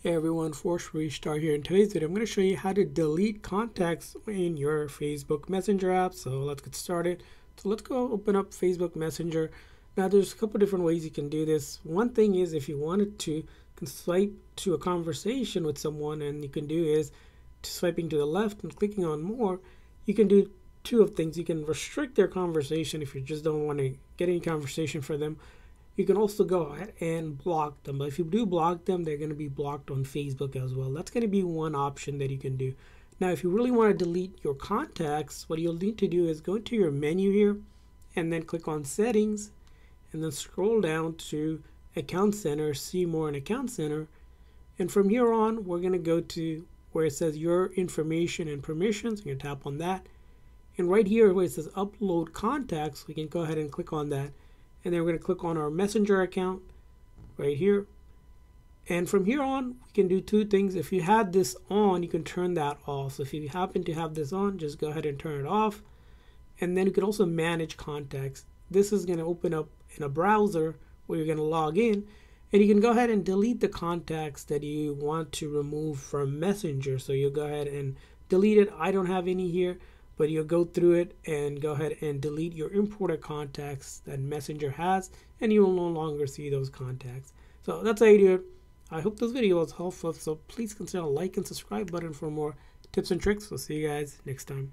Hey everyone, Force Restart here. In today's video, I'm going to show you how to delete contacts in your Facebook Messenger app. So let's get started. So let's go open up Facebook Messenger. Now there's a couple different ways you can do this. One thing is if you wanted to, can swipe to a conversation with someone and you can do is swiping to the left and clicking on more. You can do two of things. You can restrict their conversation if you just don't want to get any conversation for them you can also go ahead and block them. But if you do block them, they're going to be blocked on Facebook as well. That's going to be one option that you can do. Now, if you really want to delete your contacts, what you'll need to do is go into your menu here and then click on settings and then scroll down to account center, see more in account center. And from here on, we're going to go to where it says your information and permissions. You can tap on that. And right here where it says upload contacts, we can go ahead and click on that and then we're going to click on our messenger account right here. And from here on we can do two things. If you had this on you can turn that off. So if you happen to have this on just go ahead and turn it off. And then you can also manage contacts. This is going to open up in a browser where you're going to log in and you can go ahead and delete the contacts that you want to remove from messenger. So you'll go ahead and delete it. I don't have any here but you'll go through it and go ahead and delete your imported contacts that Messenger has, and you will no longer see those contacts. So that's how you do it. I hope this video was helpful, so please consider like and subscribe button for more tips and tricks. We'll see you guys next time.